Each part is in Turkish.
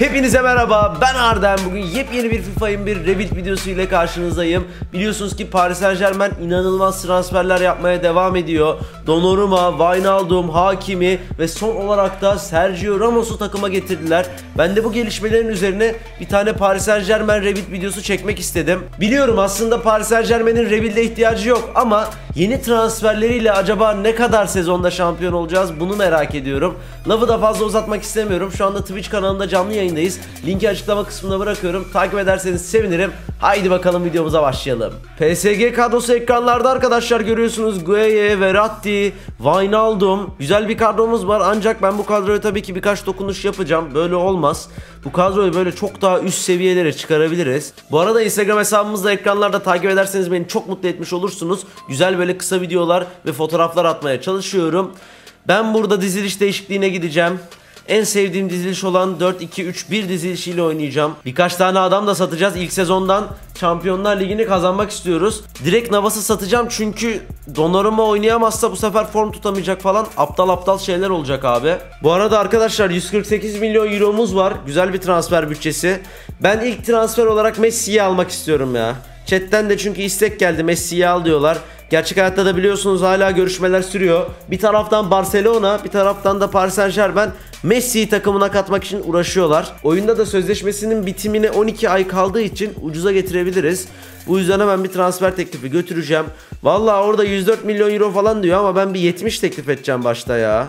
Hepinize merhaba ben Ardem bugün yepyeni bir FIFA'yım bir Revit videosu ile karşınızdayım. Biliyorsunuz ki Paris Saint Germain inanılmaz transferler yapmaya devam ediyor. Donnarumma, Wijnaldum, Hakimi ve son olarak da Sergio Ramos'u takıma getirdiler Ben de bu gelişmelerin üzerine bir tane Paris Saint Germain Revit videosu çekmek istedim Biliyorum aslında Paris Saint Germain'in Revit'le ihtiyacı yok ama yeni transferleriyle acaba ne kadar sezonda şampiyon olacağız bunu merak ediyorum Lafı da fazla uzatmak istemiyorum şu anda Twitch kanalında canlı yayın yayındayız. Linki açıklama kısmına bırakıyorum. Takip ederseniz sevinirim. Haydi bakalım videomuza başlayalım. PSG kadrosu ekranlarda arkadaşlar görüyorsunuz. Gueye, Verratti, Wijnaldum. Güzel bir kadromuz var ancak ben bu kadroya tabii ki birkaç dokunuş yapacağım. Böyle olmaz. Bu kadroyu böyle çok daha üst seviyelere çıkarabiliriz. Bu arada Instagram hesabımızda ekranlarda takip ederseniz beni çok mutlu etmiş olursunuz. Güzel böyle kısa videolar ve fotoğraflar atmaya çalışıyorum. Ben burada diziliş değişikliğine gideceğim. En sevdiğim diziliş olan 4-2-3-1 dizilişiyle oynayacağım. Birkaç tane adam da satacağız. İlk sezondan Şampiyonlar Ligi'ni kazanmak istiyoruz. Direkt Navas'ı satacağım çünkü Donnarumma oynayamazsa bu sefer form tutamayacak falan aptal aptal şeyler olacak abi. Bu arada arkadaşlar 148 milyon euromuz var. Güzel bir transfer bütçesi. Ben ilk transfer olarak Messi'yi almak istiyorum ya. Chatten de çünkü istek geldi Messi'yi al diyorlar. Gerçek hayatta da biliyorsunuz hala görüşmeler sürüyor. Bir taraftan Barcelona, bir taraftan da Paris Saint Germain Messi'yi takımına katmak için uğraşıyorlar. Oyunda da sözleşmesinin bitimine 12 ay kaldığı için ucuza getirebiliriz. Bu yüzden hemen bir transfer teklifi götüreceğim. Valla orada 104 milyon euro falan diyor ama ben bir 70 teklif edeceğim başta ya.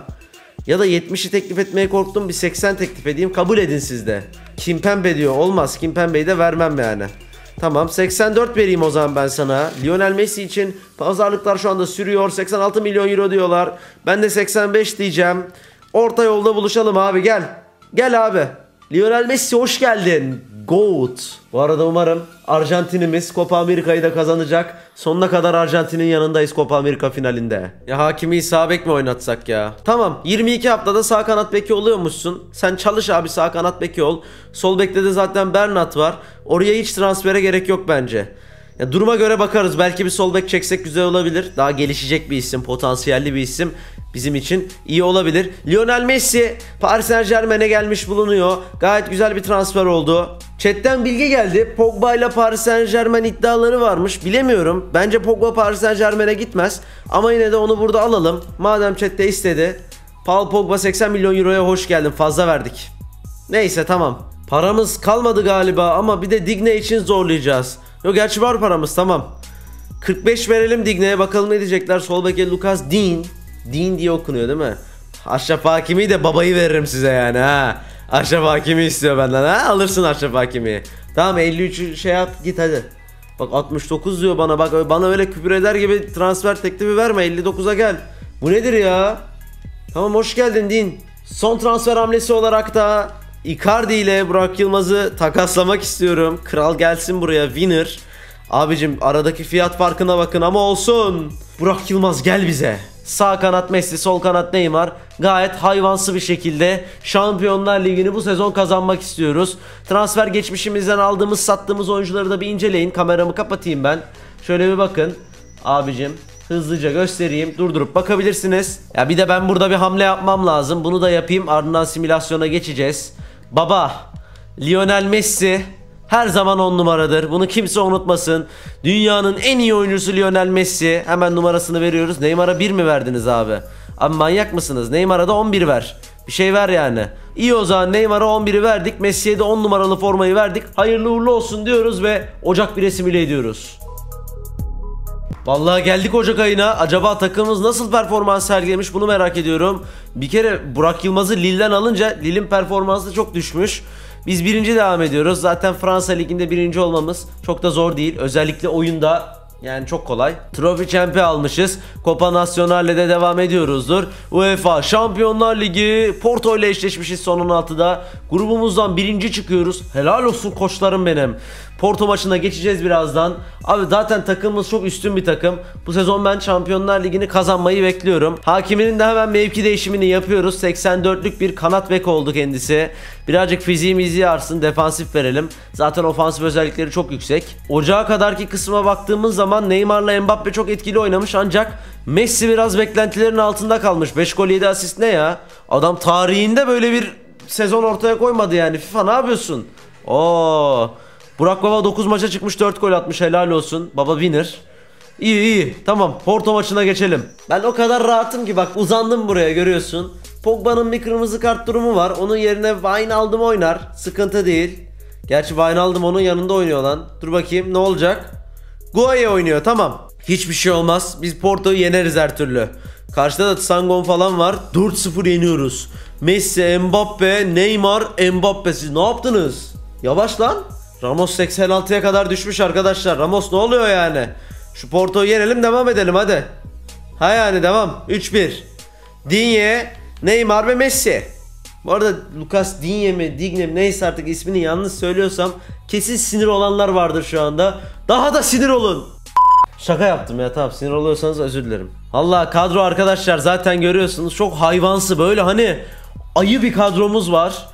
Ya da 70'i teklif etmeye korktum bir 80 teklif edeyim kabul edin siz de. Kimpembe diyor olmaz Kimpembe'yi de vermem yani. Tamam 84 vereyim o zaman ben sana. Lionel Messi için pazarlıklar şu anda sürüyor. 86 milyon euro diyorlar. Ben de 85 diyeceğim. Orta yolda buluşalım abi gel. Gel abi. Lionel Messi hoş geldin. GOAT. Bu arada umarım Arjantinimiz Copa Amerika'yı da kazanacak. Sonuna kadar Arjantin'in yanındayız Copa Amerika finalinde. Ya hakimi sağ bek mi oynatsak ya? Tamam 22 haftada sağ kanat beki oluyormuşsun. Sen çalış abi sağ kanat beki ol. Sol bekte de zaten Bernat var. Oraya hiç transfere gerek yok bence. Ya duruma göre bakarız. Belki bir sol bek çeksek güzel olabilir. Daha gelişecek bir isim, potansiyelli bir isim bizim için iyi olabilir. Lionel Messi Paris Saint Germain'e gelmiş bulunuyor. Gayet güzel bir transfer oldu. Chat'ten bilgi geldi. Pogba ile Paris Saint Germain iddiaları varmış. Bilemiyorum. Bence Pogba Paris Saint Germain'e gitmez. Ama yine de onu burada alalım. Madem chat'te istedi. Paul Pogba 80 milyon euroya hoş geldin. Fazla verdik. Neyse tamam. Paramız kalmadı galiba ama bir de Digne için zorlayacağız. Yok gerçi var paramız tamam. 45 verelim Digne'ye bakalım ne diyecekler. Sol beke Lucas Dean. Dean diye okunuyor değil mi? Aşraf Hakimi de babayı veririm size yani ha. Aşraf Hakimi istiyor benden ha. Alırsın Aşraf Hakimi. Tamam 53 şey yap git hadi. Bak 69 diyor bana bak bana öyle küfür eder gibi transfer teklifi verme 59'a gel. Bu nedir ya? Tamam hoş geldin Din. Son transfer hamlesi olarak da Icardi ile Burak Yılmaz'ı takaslamak istiyorum. Kral gelsin buraya winner. Abicim aradaki fiyat farkına bakın ama olsun. Burak Yılmaz gel bize. Sağ kanat Messi, sol kanat Neymar. Gayet hayvansı bir şekilde Şampiyonlar Ligi'ni bu sezon kazanmak istiyoruz. Transfer geçmişimizden aldığımız, sattığımız oyuncuları da bir inceleyin. Kameramı kapatayım ben. Şöyle bir bakın. Abicim hızlıca göstereyim. Durdurup bakabilirsiniz. Ya bir de ben burada bir hamle yapmam lazım. Bunu da yapayım. Ardından simülasyona geçeceğiz. Baba, Lionel Messi her zaman on numaradır. Bunu kimse unutmasın. Dünyanın en iyi oyuncusu Lionel Messi. Hemen numarasını veriyoruz. Neymar'a 1 mi verdiniz abi? Abi manyak mısınız? Neymar'a da 11 ver. Bir şey ver yani. İyi o zaman Neymar'a 11'i verdik. Messi'ye de 10 numaralı formayı verdik. Hayırlı uğurlu olsun diyoruz ve Ocak bir simüle ediyoruz. Vallahi geldik Ocak ayına. Acaba takımımız nasıl performans sergilemiş bunu merak ediyorum. Bir kere Burak Yılmaz'ı Lille'den alınca Lille'in performansı çok düşmüş. Biz birinci devam ediyoruz. Zaten Fransa Ligi'nde birinci olmamız çok da zor değil. Özellikle oyunda yani çok kolay. Trophy Champ'i almışız. Copa Nacional'le de devam ediyoruzdur. UEFA Şampiyonlar Ligi Porto ile eşleşmişiz son 16'da. Grubumuzdan birinci çıkıyoruz. Helal olsun koçlarım benim. Porto maçına geçeceğiz birazdan. Abi zaten takımımız çok üstün bir takım. Bu sezon ben Şampiyonlar Ligi'ni kazanmayı bekliyorum. Hakiminin de hemen mevki değişimini yapıyoruz. 84'lük bir kanat bek oldu kendisi. Birazcık fiziğimizi yarsın, defansif verelim. Zaten ofansif özellikleri çok yüksek. Ocağa kadarki kısma baktığımız zaman Neymar'la Mbappe çok etkili oynamış ancak Messi biraz beklentilerin altında kalmış. 5 gol 7 asist ne ya? Adam tarihinde böyle bir sezon ortaya koymadı yani. FIFA ne yapıyorsun? Oo. Burak Baba 9 maça çıkmış 4 gol atmış helal olsun. Baba winner. İyi iyi tamam Porto maçına geçelim. Ben o kadar rahatım ki bak uzandım buraya görüyorsun. Pogba'nın bir kırmızı kart durumu var. Onun yerine Wijnaldum oynar. Sıkıntı değil. Gerçi Wijnaldum onun yanında oynuyor lan. Dur bakayım ne olacak? Guaye oynuyor tamam. Hiçbir şey olmaz. Biz Porto'yu yeneriz her türlü. Karşıda da Sangon falan var. 4-0 yeniyoruz. Messi, Mbappe, Neymar, Mbappe siz ne yaptınız? Yavaş lan. Ramos 86'ya kadar düşmüş arkadaşlar. Ramos ne oluyor yani? Şu Porto'yu yenelim devam edelim hadi. Ha yani devam. 3-1. Digne, Neymar ve Messi. Bu arada Lucas Digne mi Digne mi neyse artık ismini yanlış söylüyorsam kesin sinir olanlar vardır şu anda. Daha da sinir olun. Şaka yaptım ya tamam sinir oluyorsanız özür dilerim. Allah kadro arkadaşlar zaten görüyorsunuz çok hayvansı böyle hani ayı bir kadromuz var.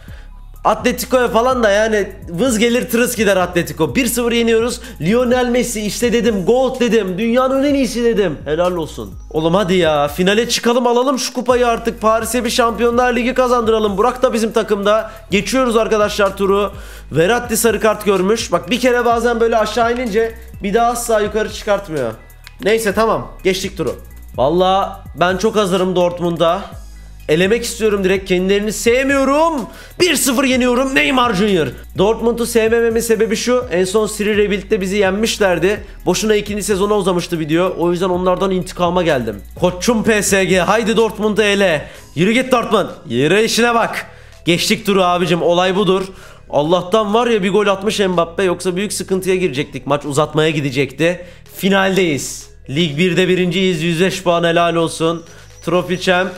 Atletico'ya falan da yani vız gelir tırıs gider Atletico. 1-0 yeniyoruz. Lionel Messi işte dedim gold dedim. Dünyanın en iyisi dedim. Helal olsun. Oğlum hadi ya finale çıkalım alalım şu kupayı artık. Paris'e bir Şampiyonlar Ligi kazandıralım. Burak da bizim takımda. Geçiyoruz arkadaşlar turu. Verratti sarı kart görmüş. Bak bir kere bazen böyle aşağı inince bir daha asla yukarı çıkartmıyor. Neyse tamam geçtik turu. Valla ben çok hazırım Dortmund'a. Elemek istiyorum direkt kendilerini sevmiyorum. 1-0 yeniyorum Neymar Junior. Dortmund'u sevmememin sebebi şu. En son Siri Rebild'de bizi yenmişlerdi. Boşuna ikinci sezona uzamıştı video. O yüzden onlardan intikama geldim. Koçum PSG haydi Dortmund'u ele. Yürü git Dortmund. Yürü işine bak. Geçtik turu abicim olay budur. Allah'tan var ya bir gol atmış Mbappe yoksa büyük sıkıntıya girecektik. Maç uzatmaya gidecekti. Finaldeyiz. Lig 1'de birinciyiz. 105 puan helal olsun. Trophy Champ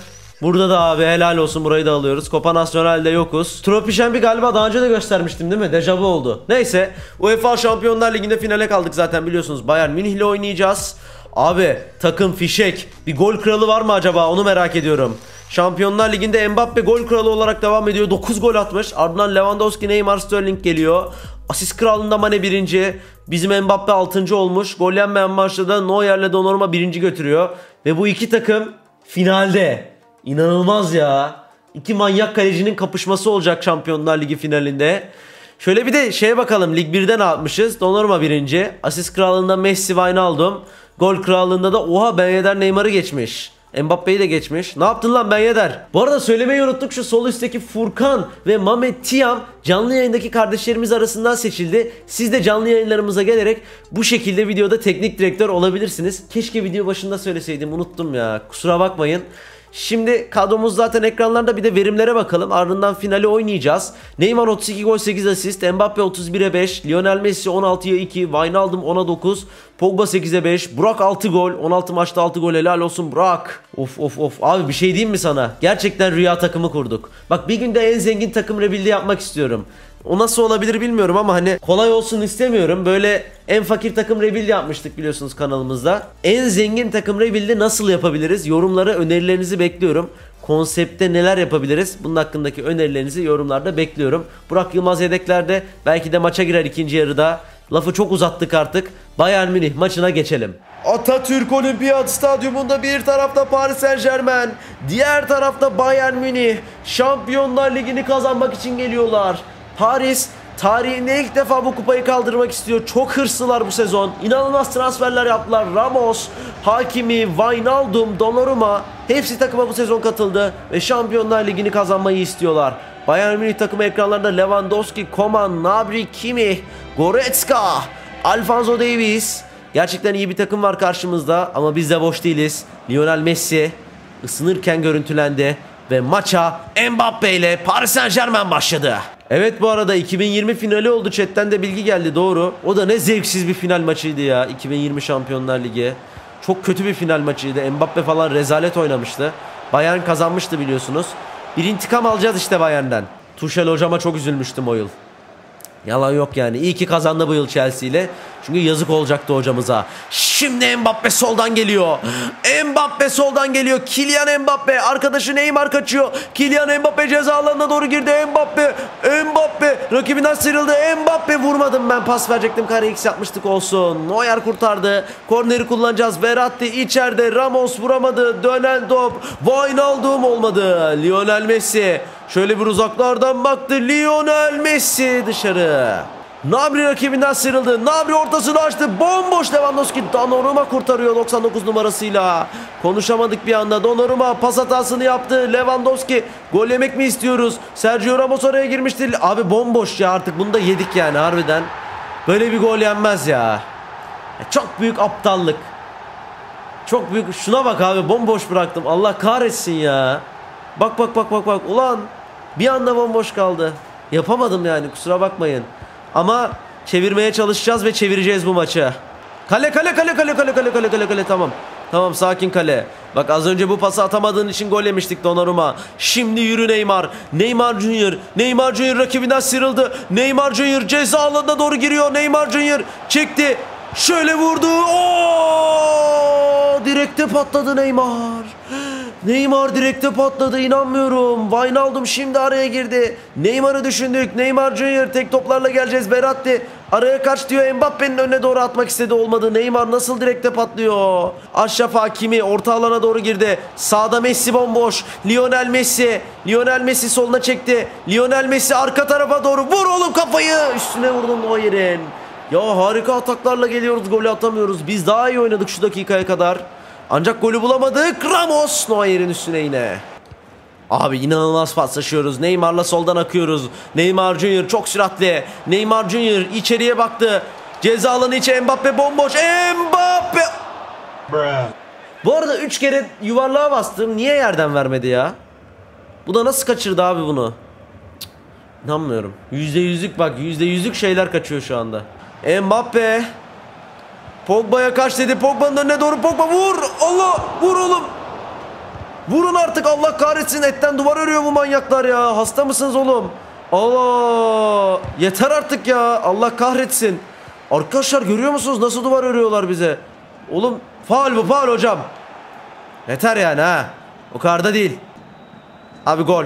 Burada da abi helal olsun burayı da alıyoruz. Copa Nacional'de yokuz. Trophy Champ'i galiba daha önce de göstermiştim değil mi? Dejavu oldu. Neyse UEFA Şampiyonlar Ligi'nde finale kaldık zaten biliyorsunuz. Bayern Münih ile oynayacağız. Abi takım fişek. Bir gol kralı var mı acaba onu merak ediyorum. Şampiyonlar Ligi'nde Mbappe gol kralı olarak devam ediyor. 9 gol atmış. Ardından Lewandowski, Neymar, Sterling geliyor. Asist kralında Mane birinci. Bizim Mbappe 6. olmuş. Gol yenmeyen maçta da Neuer'le Donnarumma birinci götürüyor. Ve bu iki takım finalde. İnanılmaz ya. İki manyak kalecinin kapışması olacak Şampiyonlar Ligi finalinde. Şöyle bir de şeye bakalım. Lig 1'de ne yapmışız? Donnarumma birinci. Asist krallığında Messi, Wijnaldum. Gol krallığında da oha Ben Yedder Neymar'ı geçmiş. Mbappe'yi de geçmiş. Ne yaptın lan Ben Yedder? Bu arada söylemeyi unuttuk şu sol üstteki Furkan ve Mehmet Tiam canlı yayındaki kardeşlerimiz arasından seçildi. Siz de canlı yayınlarımıza gelerek bu şekilde videoda teknik direktör olabilirsiniz. Keşke video başında söyleseydim unuttum ya. Kusura bakmayın. Şimdi kadromuz zaten ekranlarda bir de verimlere bakalım. Ardından finali oynayacağız. Neymar 32 gol 8 asist. Mbappe 31'e 5. Lionel Messi 16'ya 2. Wijnaldum 10'a 9. Pogba 8'e 5. Burak 6 gol. 16 maçta 6 gol helal olsun Burak. Of of of. Abi bir şey diyeyim mi sana? Gerçekten rüya takımı kurduk. Bak bir günde en zengin takım rebuild'i yapmak istiyorum. O nasıl olabilir bilmiyorum ama hani kolay olsun istemiyorum. Böyle en fakir takım rebuild yapmıştık biliyorsunuz kanalımızda. En zengin takım rebuild'i nasıl yapabiliriz? Yorumları önerilerinizi bekliyorum. Konsepte neler yapabiliriz? Bunun hakkındaki önerilerinizi yorumlarda bekliyorum. Burak Yılmaz yedeklerde belki de maça girer ikinci yarıda. Lafı çok uzattık artık. Bayern Münih maçına geçelim. Atatürk Olimpiyat Stadyumunda bir tarafta Paris Saint Germain, diğer tarafta Bayern Münih. Şampiyonlar Ligi'ni kazanmak için geliyorlar. Paris tarihinde ilk defa bu kupayı kaldırmak istiyor. Çok hırslılar bu sezon. İnanılmaz transferler yaptılar. Ramos, Hakimi, Wijnaldum, Donnarumma hepsi takıma bu sezon katıldı ve Şampiyonlar Ligi'ni kazanmayı istiyorlar. Bayern Münih takımı ekranlarda Lewandowski, Koman, Nabri, Kimi, Goretzka, Alfonso Davies. Gerçekten iyi bir takım var karşımızda ama biz de boş değiliz. Lionel Messi ısınırken görüntülendi ve maça Mbappe ile Paris Saint Germain başladı. Evet bu arada 2020 finali oldu chatten de bilgi geldi doğru. O da ne zevksiz bir final maçıydı ya 2020 Şampiyonlar Ligi. Çok kötü bir final maçıydı. Mbappe falan rezalet oynamıştı. Bayern kazanmıştı biliyorsunuz. Bir intikam alacağız işte Bayern'den. Tuchel hocama çok üzülmüştüm o yıl. Yalan yok yani. İyi ki kazandı bu yıl Chelsea ile. Çünkü yazık olacaktı hocamıza. Şimdi Mbappe soldan geliyor. Mbappe soldan geliyor. Kylian Mbappe. Arkadaşı Neymar kaçıyor. Kylian Mbappe ceza alanına doğru girdi. Mbappe. Mbappe. Rakibinden sıyrıldı. Mbappe vurmadım ben. Pas verecektim. Kare X yapmıştık olsun. Neuer kurtardı. Korneri kullanacağız. Verratti içeride. Ramos vuramadı. Dönen top. Wijnaldum olmadı. Lionel Messi. Şöyle bir uzaklardan baktı. Lionel Messi dışarı. Nabri rakibinden sıyrıldı. Nabri ortasını açtı. Bomboş Lewandowski. Donnarumma kurtarıyor 99 numarasıyla. Konuşamadık bir anda. Donnarumma pas hatasını yaptı. Lewandowski gol yemek mi istiyoruz? Sergio Ramos oraya girmişti. Abi bomboş ya artık bunu da yedik yani harbiden. Böyle bir gol yenmez ya. çok büyük aptallık. Çok büyük. Şuna bak abi bomboş bıraktım. Allah kahretsin ya. Bak bak bak bak bak. Ulan bir anda bomboş kaldı. Yapamadım yani kusura bakmayın. Ama çevirmeye çalışacağız ve çevireceğiz bu maçı. Kale kale kale kale kale kale kale kale kale tamam. Tamam sakin kale. Bak az önce bu pası atamadığın için gol yemiştik Donnarumma. Şimdi yürü Neymar. Neymar Junior. Neymar Junior rakibinden sıyrıldı. Neymar Junior ceza alanına doğru giriyor. Neymar Junior çekti. Şöyle vurdu. Oo! Direkte patladı Neymar. Neymar direkte patladı inanmıyorum. Wijnaldum şimdi araya girdi. Neymar'ı düşündük. Neymar Junior tek toplarla geleceğiz. Beratti araya kaç diyor. Mbappe'nin önüne doğru atmak istedi olmadı. Neymar nasıl direkte patlıyor. Aşraf Hakimi orta alana doğru girdi. Sağda Messi bomboş. Lionel Messi. Lionel Messi soluna çekti. Lionel Messi arka tarafa doğru. Vur oğlum kafayı. Üstüne vurdum Neuer'in. Ya harika ataklarla geliyoruz. Golü atamıyoruz. Biz daha iyi oynadık şu dakikaya kadar. Ancak golü bulamadık. Ramos Neuer'in üstüne yine. Abi inanılmaz paslaşıyoruz. Neymar'la soldan akıyoruz. Neymar Junior çok süratli. Neymar Junior içeriye baktı. Ceza alanı içi Mbappe bomboş. Mbappe. Bu arada 3 kere yuvarlığa bastım. Niye yerden vermedi ya? Bu da nasıl kaçırdı abi bunu? Cık, inanmıyorum. %100'lük bak %100'lük şeyler kaçıyor şu anda. Mbappe. Pogba'ya kaç dedi. Pogba'nın önüne doğru Pogba vur. Allah vur oğlum. Vurun artık Allah kahretsin etten duvar örüyor bu manyaklar ya. Hasta mısınız oğlum? Allah yeter artık ya. Allah kahretsin. Arkadaşlar görüyor musunuz nasıl duvar örüyorlar bize? Oğlum faal bu faal hocam. Yeter yani ha. O kadar da değil. Abi gol.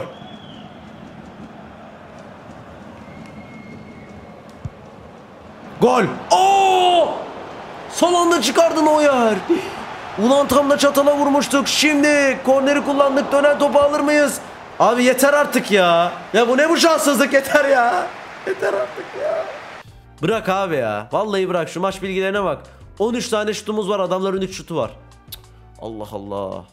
Gol. Oo! Son anda çıkardın o yer. Ulan tam da çatala vurmuştuk. Şimdi korneri kullandık. Dönen topu alır mıyız? Abi yeter artık ya. Ya bu ne bu şanssızlık yeter ya. Yeter artık ya. Bırak abi ya. Vallahi bırak şu maç bilgilerine bak. 13 tane şutumuz var adamların 3 şutu var. Allah Allah.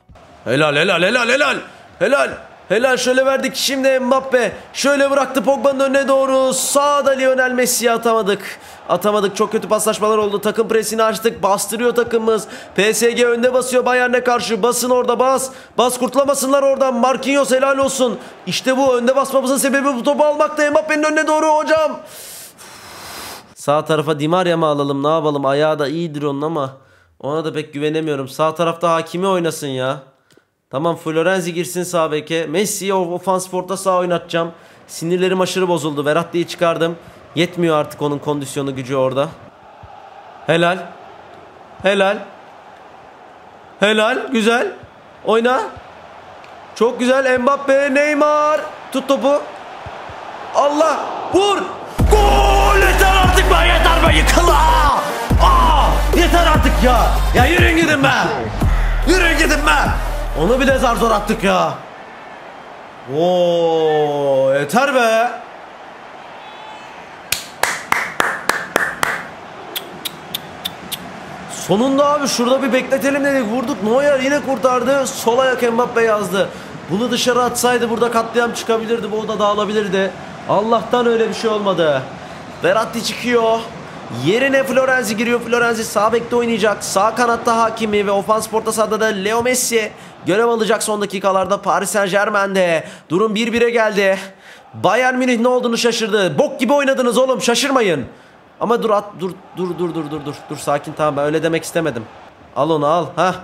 Helal helal helal helal. Helal. Helal şöyle verdik şimdi Mbappe. Şöyle bıraktı Pogba'nın önüne doğru. Sağda Lionel Messi'yi atamadık. Atamadık. Çok kötü paslaşmalar oldu. Takım presini açtık. Bastırıyor takımımız. PSG önde basıyor Bayern'e karşı. Basın orada bas. Bas kurtulamasınlar oradan. Marquinhos helal olsun. İşte bu önde basmamızın sebebi bu topu almakta. Mbappe'nin önüne doğru hocam. Sağ tarafa Di Maria mı alalım ne yapalım ayağı da iyidir onun ama ona da pek güvenemiyorum. Sağ tarafta Hakimi oynasın ya. Tamam Florenzi girsin sağ beke. Messi'yi ofans porta sağ oynatacağım. Sinirlerim aşırı bozuldu. Verratti'yi çıkardım. Yetmiyor artık onun kondisyonu gücü orada. Helal. Helal. Helal. Güzel. Oyna. Çok güzel. Mbappe, Neymar. Tut topu. Allah. Vur. Gol! Yeter artık be. Yeter be. Yıkıl. Aa! Aa! Yeter artık ya. Ya yürüyün gidin be. Yürüyün gidin be. Onu bile zar zor attık ya. Oo, yeter be. Sonunda abi şurada bir bekletelim dedik. Vurduk. Neuer yine kurtardı. Sol ayak Mbappe yazdı. Bunu dışarı atsaydı burada katliam çıkabilirdi. Bu oda dağılabilirdi. Allah'tan öyle bir şey olmadı. Verratti çıkıyor. Yerine Florenzi giriyor. Florenzi sağ bekte oynayacak. Sağ kanatta Hakimi ve ofans porta sahada da Leo Messi görev alacak son dakikalarda Paris Saint Germain'de. Durum 1-1'e geldi. Bayern Münih ne olduğunu şaşırdı. Bok gibi oynadınız oğlum şaşırmayın. Ama dur at dur dur dur dur dur dur dur sakin tamam ben öyle demek istemedim. Al onu al ha.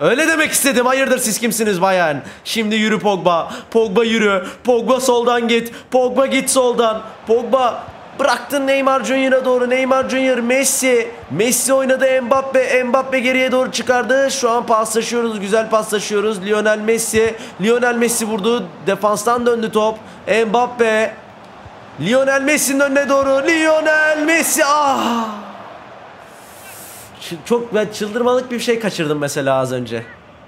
Öyle demek istedim. Hayırdır siz kimsiniz Bayern? Şimdi yürü Pogba. Pogba yürü. Pogba soldan git. Pogba git soldan. Pogba Bıraktın Neymar Junior'a doğru. Neymar Junior, Messi. Messi oynadı Mbappe. Mbappe geriye doğru çıkardı. Şu an paslaşıyoruz. Güzel paslaşıyoruz. Lionel Messi. Lionel Messi vurdu. Defanstan döndü top. Mbappe. Lionel Messi'nin önüne doğru. Lionel Messi. Ah! Çok ben çıldırmalık bir şey kaçırdım mesela az önce.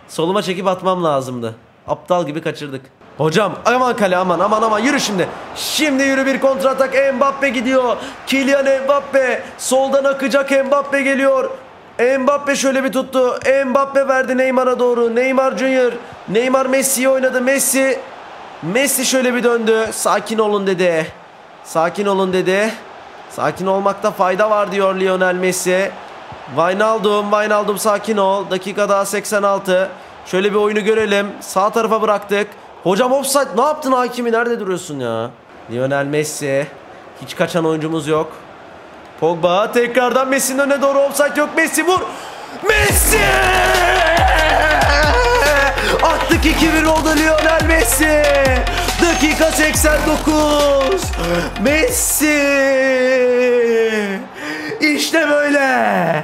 Soluma çekip atmam lazımdı. Aptal gibi kaçırdık. Hocam aman kale aman aman aman yürü şimdi. Şimdi yürü bir kontratak Mbappe gidiyor. Kylian Mbappe soldan akacak Mbappe geliyor. Mbappe şöyle bir tuttu. Mbappe verdi Neymar'a doğru. Neymar Junior. Neymar Messi'yi oynadı. Messi Messi şöyle bir döndü. Sakin olun dedi. Sakin olun dedi. Sakin olmakta fayda var diyor Lionel Messi. Wijnaldum, Wijnaldum sakin ol. Dakika daha 86. Şöyle bir oyunu görelim. Sağ tarafa bıraktık. Hocam offside ne yaptın hakimi? Nerede duruyorsun ya? Lionel Messi. Hiç kaçan oyuncumuz yok. Pogba tekrardan Messi'nin önüne doğru offside yok. Messi vur. Messi! Attık 2-1 oldu Lionel Messi. Dakika 89. Messi! İşte böyle.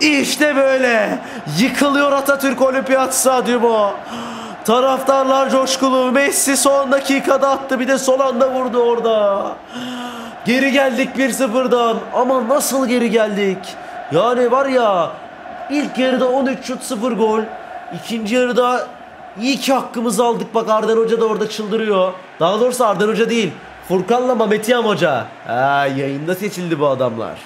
İşte böyle. Yıkılıyor Atatürk Olimpiyat Stadyumu. Taraftarlar coşkulu. Messi son dakikada attı. Bir de son anda vurdu orada. Geri geldik 1-0'dan. Ama nasıl geri geldik? Yani var ya ilk yarıda 13 şut 0 gol. İkinci yarıda iyi ki hakkımızı aldık. Bak Arden Hoca da orada çıldırıyor. Daha doğrusu Arden Hoca değil. Furkan'la Mehmet Yam Hoca. Ha, yayında seçildi bu adamlar.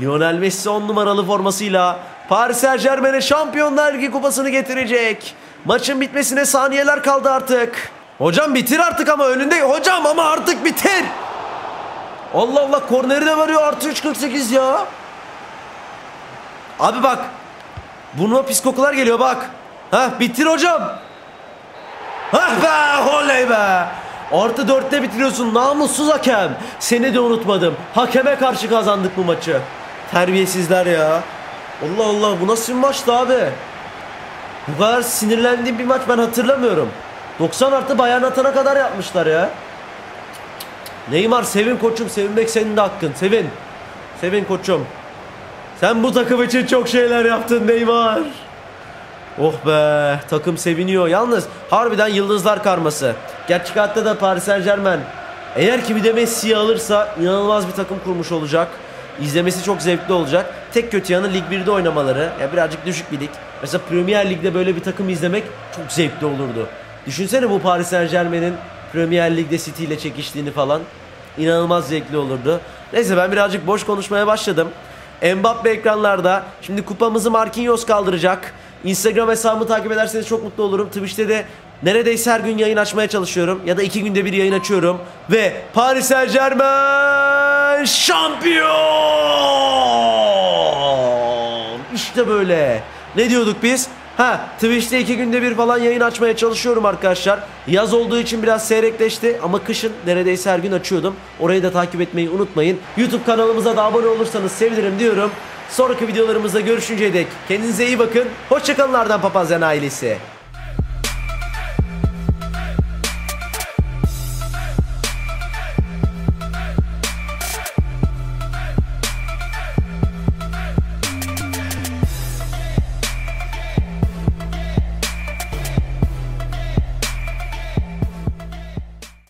Lionel Messi 10 numaralı formasıyla Paris Saint Germain'e Şampiyonlar Ligi kupasını getirecek. Maçın bitmesine saniyeler kaldı artık. Hocam bitir artık ama önünde. Hocam ama artık bitir. Allah Allah korneri de veriyor artı 3.48 ya. Abi bak. Burnuma pis kokular geliyor bak. Ha bitir hocam. Hah be oley be. Artı dörtte bitiriyorsun namussuz hakem. Seni de unutmadım. Hakeme karşı kazandık bu maçı. Terbiyesizler ya. Allah Allah bu nasıl bir maçtı abi? Bu kadar sinirlendiğim bir maç ben hatırlamıyorum. 90 artı bayan atana kadar yapmışlar ya. Neymar sevin koçum sevinmek senin de hakkın sevin. Sevin koçum. Sen bu takım için çok şeyler yaptın Neymar. Oh be takım seviniyor. Yalnız harbiden yıldızlar karması. Gerçek hayatta da Paris Saint Germain eğer ki bir de Messi'yi alırsa inanılmaz bir takım kurmuş olacak. İzlemesi çok zevkli olacak. Tek kötü yanı Lig 1'de oynamaları. Ya birazcık düşük bir lig. Mesela Premier Lig'de böyle bir takım izlemek çok zevkli olurdu. Düşünsene bu Paris Saint Germain'in Premier Lig'de City ile çekiştiğini falan. İnanılmaz zevkli olurdu. Neyse ben birazcık boş konuşmaya başladım. Mbappe ekranlarda. Şimdi kupamızı Marquinhos kaldıracak. Instagram hesabımı takip ederseniz çok mutlu olurum. Twitch'te de neredeyse her gün yayın açmaya çalışıyorum. Ya da iki günde bir yayın açıyorum. Ve Paris Saint Germain şampiyon! İşte böyle. Ne diyorduk biz? Ha Twitch'te iki günde bir falan yayın açmaya çalışıyorum arkadaşlar. Yaz olduğu için biraz seyrekleşti ama kışın neredeyse her gün açıyordum. Orayı da takip etmeyi unutmayın. YouTube kanalımıza da abone olursanız sevinirim diyorum. Sonraki videolarımızda görüşünceye dek kendinize iyi bakın. Hoşçakalın Ardan Papazyan ailesi.